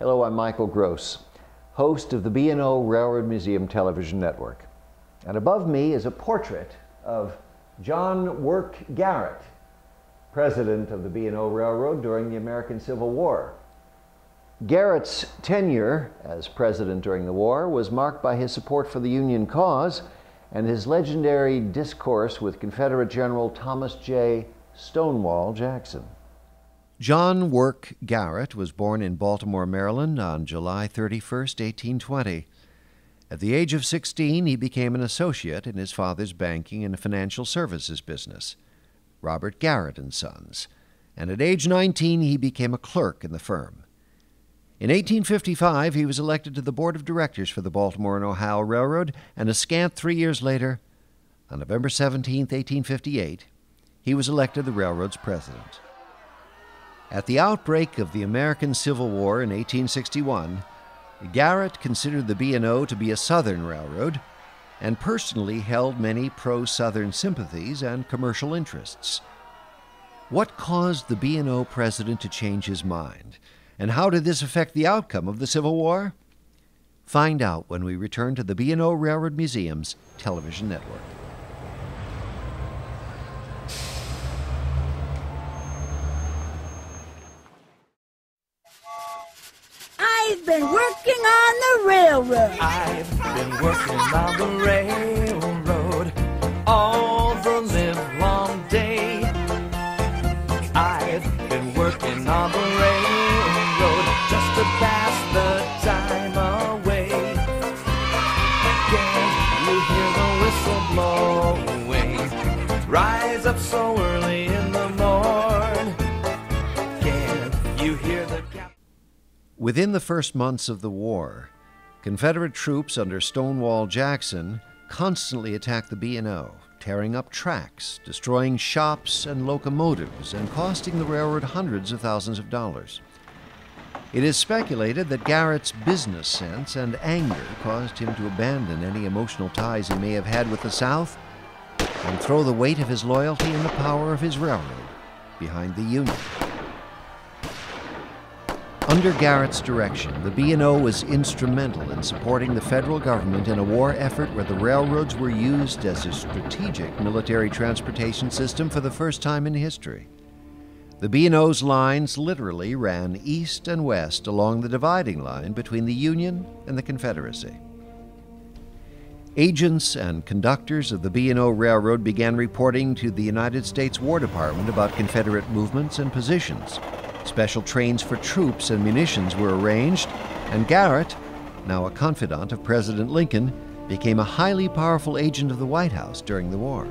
Hello, I'm Michael Gross, host of the B&O Railroad Museum Television Network. And above me is a portrait of John Work Garrett, president of the B&O Railroad during the American Civil War. Garrett's tenure as president during the war was marked by his support for the Union cause and his legendary discourse with Confederate General Thomas J. Stonewall Jackson. John Work Garrett was born in Baltimore, Maryland on July 31, 1820. At the age of 16, he became an associate in his father's banking and financial services business, Robert Garrett and Sons, and at age 19 he became a clerk in the firm. In 1855, he was elected to the board of directors for the Baltimore and Ohio Railroad, and a scant three years later, on November 17, 1858, he was elected the railroad's president. At the outbreak of the American Civil War in 1861, Garrett considered the B&O to be a Southern railroad and personally held many pro Southern sympathies and commercial interests. What caused the B&O president to change his mind? And how did this affect the outcome of the Civil War? Find out when we return to the B&O Railroad Museum's television network. I've been working on the railroad. I've been working on the railroad all the live long day. I've been working on the railroad just to pass the time away. Can you hear the whistle blowing? Rise up so early Within the first months of the war, Confederate troops under Stonewall Jackson constantly attacked the B&O, tearing up tracks, destroying shops and locomotives, and costing the railroad hundreds of thousands of dollars. It is speculated that Garrett's business sense and anger caused him to abandon any emotional ties he may have had with the South and throw the weight of his loyalty and the power of his railroad behind the Union. Under Garrett's direction, the B&O was instrumental in supporting the federal government in a war effort where the railroads were used as a strategic military transportation system for the first time in history. The B&O's lines literally ran east and west along the dividing line between the Union and the Confederacy. Agents and conductors of the B&O Railroad began reporting to the United States War Department about Confederate movements and positions. Special trains for troops and munitions were arranged, and Garrett, now a confidant of President Lincoln, became a highly powerful agent of the White House during the war.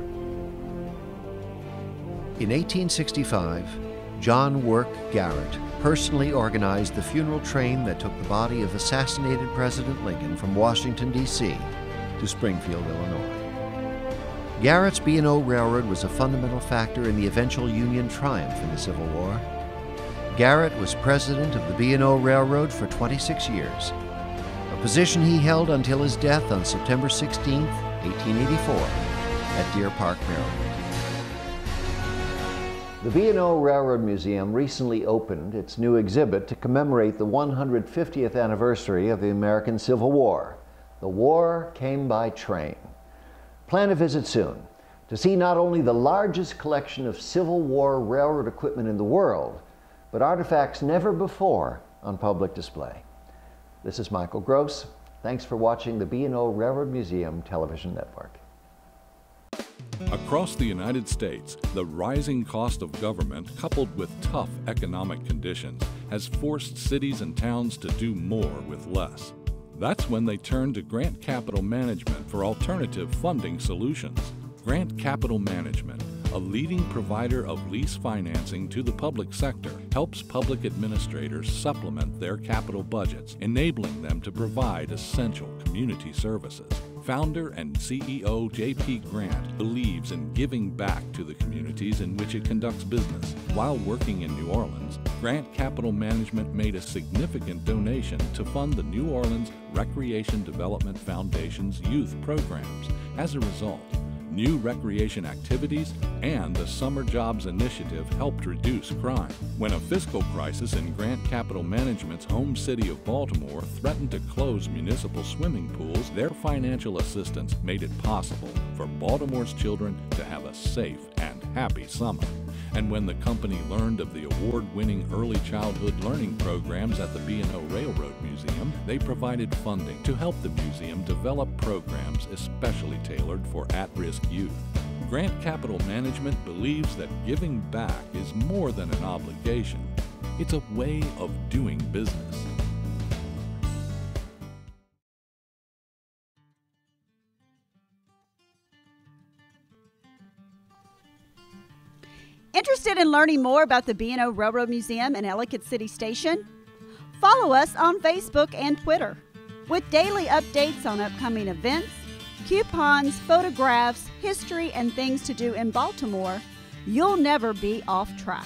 In 1865, John Work Garrett personally organized the funeral train that took the body of assassinated President Lincoln from Washington, D.C. to Springfield, Illinois. Garrett's B&O Railroad was a fundamental factor in the eventual Union triumph in the Civil War. Garrett was president of the B&O Railroad for 26 years, a position he held until his death on September 16, 1884, at Deer Park, Maryland. The B&O Railroad Museum recently opened its new exhibit to commemorate the 150th anniversary of the American Civil War. The war came by train. Plan a visit soon to see not only the largest collection of Civil War railroad equipment in the world, but artifacts never before on public display. This is Michael Gross. Thanks for watching the B&O Railroad Museum Television Network. Across the United States, the rising cost of government, coupled with tough economic conditions, has forced cities and towns to do more with less. That's when they turn to Grant Capital Management for alternative funding solutions. Grant Capital Management, a leading provider of lease financing to the public sector, helps public administrators supplement their capital budgets, enabling them to provide essential community services. Founder and CEO J.P. Grant believes in giving back to the communities in which it conducts business. While working in New Orleans, Grant Capital Management made a significant donation to fund the New Orleans Recreation Development Foundation's youth programs. As a result, New recreation activities and the Summer Jobs Initiative helped reduce crime. When a fiscal crisis in Grant Capital Management's home city of Baltimore threatened to close municipal swimming pools, their financial assistance made it possible for Baltimore's children to have a safe and happy summer. And when the company learned of the award-winning early childhood learning programs at the B&O Railroad Museum, they provided funding to help the museum develop programs especially tailored for at-risk youth. Grant Capital Management believes that giving back is more than an obligation. It's a way of doing business. Interested in learning more about the B&O Railroad Museum and Ellicott City Station? Follow us on Facebook and Twitter with daily updates on upcoming events, coupons, photographs, history, and things to do in Baltimore. You'll never be off track.